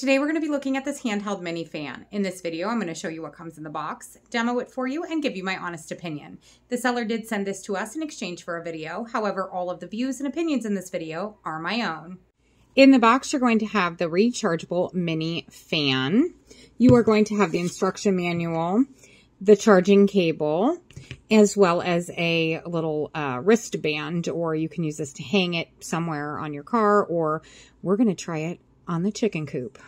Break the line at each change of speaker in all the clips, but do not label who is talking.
Today we're going to be looking at this handheld mini fan. In this video, I'm going to show you what comes in the box, demo it for you, and give you my honest opinion. The seller did send this to us in exchange for a video. However, all of the views and opinions in this video are my own. In the box, you're going to have the rechargeable mini fan. You are going to have the instruction manual, the charging cable, as well as a little uh, wristband, or you can use this to hang it somewhere on your car, or we're going to try it on the chicken coop.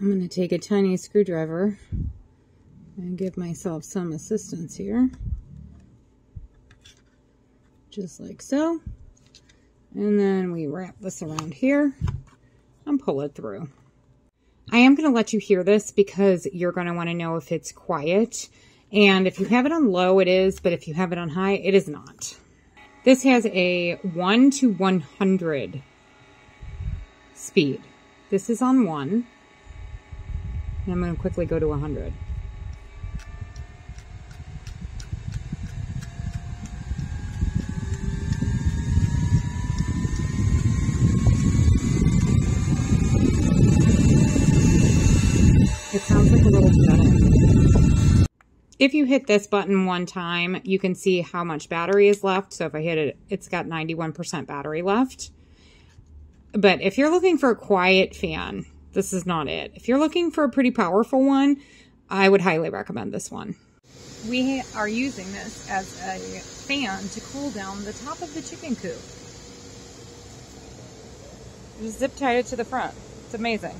I'm going to take a tiny screwdriver and give myself some assistance here. Just like so. And then we wrap this around here and pull it through. I am going to let you hear this because you're going to want to know if it's quiet. And if you have it on low, it is, but if you have it on high, it is not. This has a 1 to 100 speed. This is on 1. And I'm going to quickly go to 100. It sounds like a little better. If you hit this button one time, you can see how much battery is left. So if I hit it, it's got 91% battery left. But if you're looking for a quiet fan, this is not it. If you're looking for a pretty powerful one, I would highly recommend this one. We are using this as a fan to cool down the top of the chicken coop. Just zip tied it to the front. It's amazing.